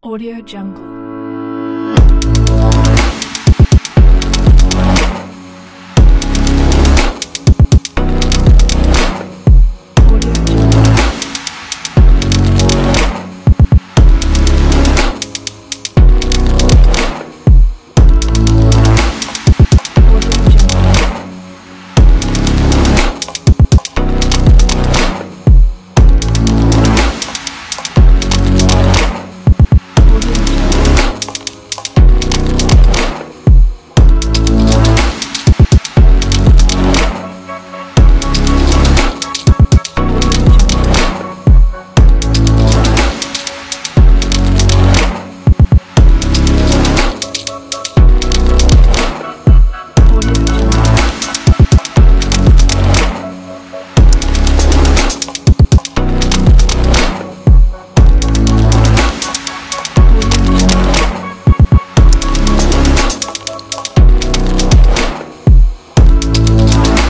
Audio Jungle.